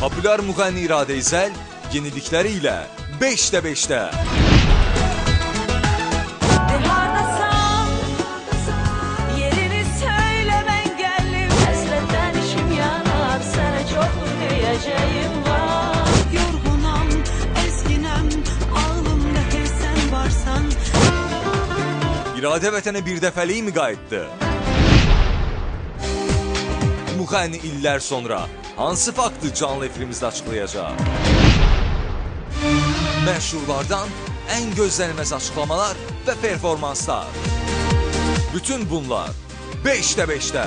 Popüler müğənni İradə İzəl yenilikləri ilə 5də 5də. Neredesin? Yerini söylemen geldim Hasretten içim yanar Sana çok diyeceğim var Yorgunam, eskinem Ağlımda hep sen varsan İradə vətənə bir dəfəlik mi qayıtdı? Müğənni illər sonra hansı faktı canlı efirimizdə açıqlayacaq? Məşhurlardan ən gözlənilməz açıqlamalar və performanslar. Bütün bunlar 5də 5də.